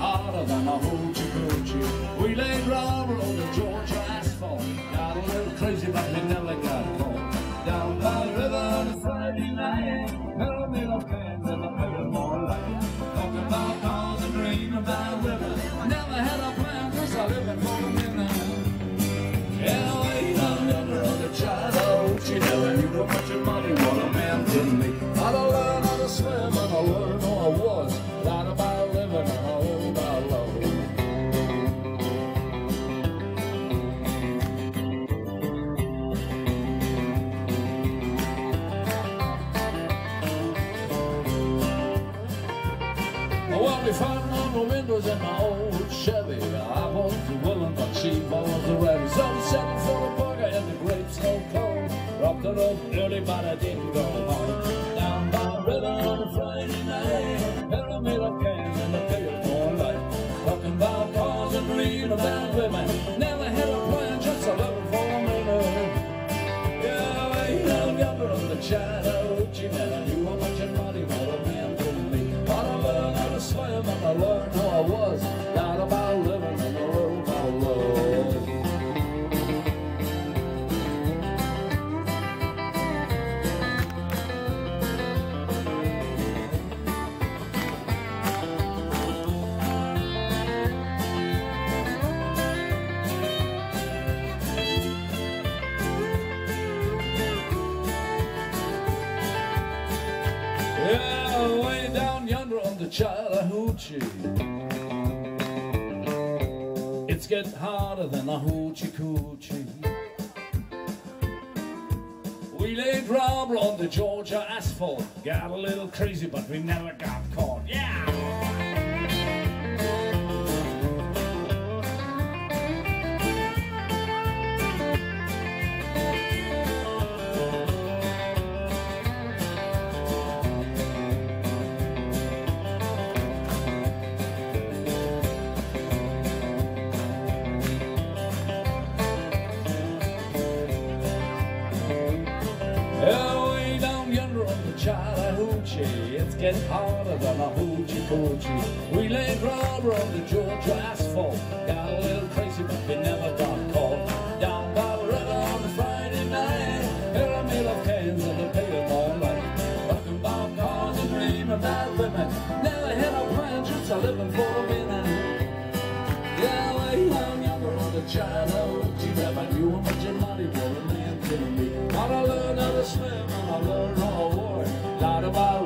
a hoochie coochie. We laid rubber on the Georgia asphalt. Got a little crazy, but we never got caught. Down by the river on a Friday night, made up cans and a little more light. Talking about cars and dreaming about women. Never had a plan, cause I live in for the minute. Yeah, way down yonder on the child, she never knew how much money what a man could make. I don't learn how to swim and I learned who I was. Lied about We found on the windows in my old Chevy. I was willing, but she was ready. So we settled for the burger and the grapes so cold. Rocked it up early, but I didn't go home. Down by the river on a Friday night, the Chattahoochee. It's getting harder than a hoochie coochie. We laid rubber on the Georgia asphalt. Got a little crazy, but we never got caught. Yeah, Chattahoochee, it's getting harder than a hoochie coochie. We laid rubber on the Georgia asphalt, got a little crazy, but we never got caught. Down by the river on a Friday night, here I made up cans and the pale moonlight. Talking about cars and dreaming about women, never had a plan, just a living for a minute. Yeah, way down yonder on the Chattahoochee, never knew how much money for a man be. But I learned how to swim and I learned how to war. Lied about